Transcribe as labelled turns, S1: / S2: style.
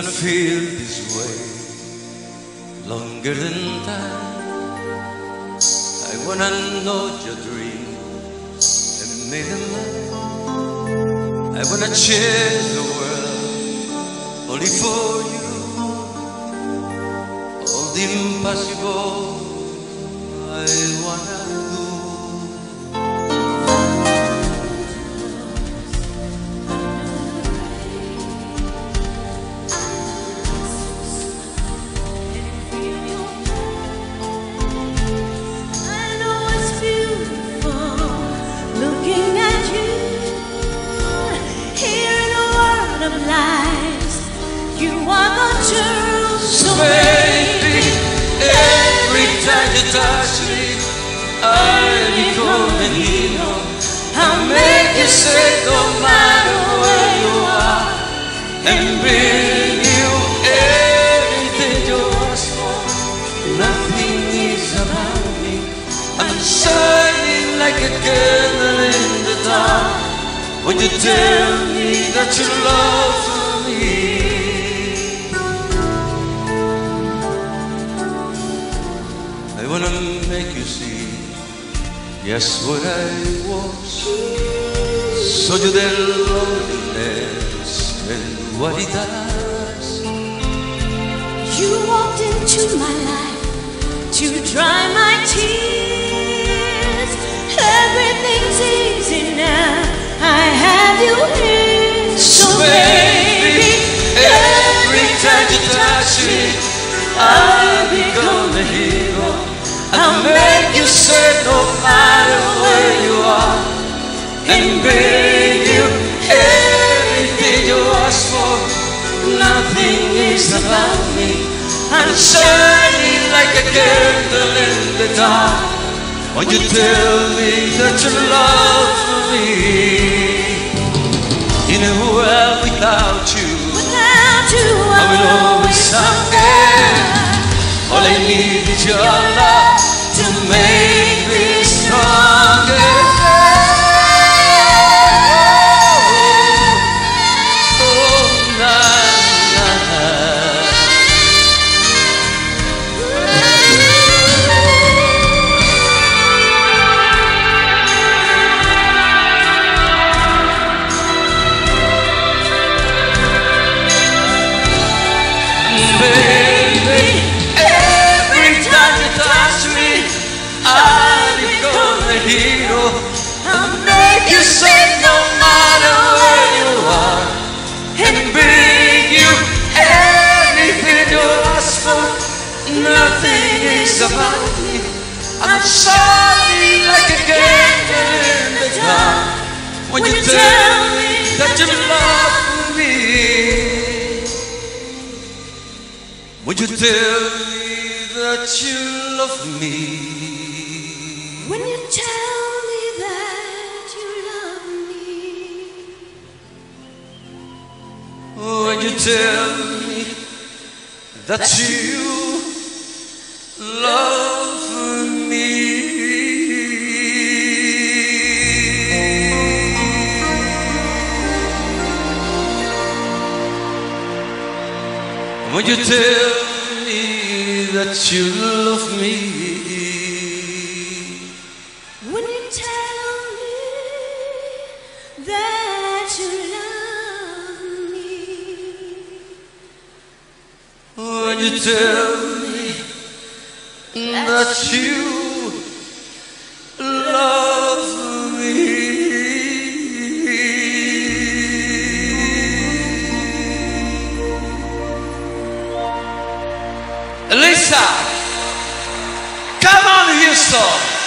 S1: wanna feel this way longer than time. I wanna know your dreams and make them mine. I wanna change the world only for you. All the impossible I wanna do.
S2: You are the truth, so
S1: Baby, every time you touch me, I. I make you say no matter where you are, and bring you me. Like in the dark. When you tell me that you just what I was. So you the loneliness and what it does.
S2: You walked into my life to dry my tears. Everything's easy now. I have you here, so baby,
S1: every time you touch me, I Nothing is about me. I'm shining like a candle in the dark. When you tell me that you love me, in a world without you.
S2: without you,
S1: I will always again. All I need is your love hero. I'll make you say no matter where you are, and bring you anything you ask for. Nothing is about me. I'm shining like a candle in the dark. When you tell me that you love me. Would you tell me that you love me? Would you tell me that you love me? Would you tell me that you love me?
S2: when you tell me that
S1: you tell me that you love me? Lisa, come on, Houston.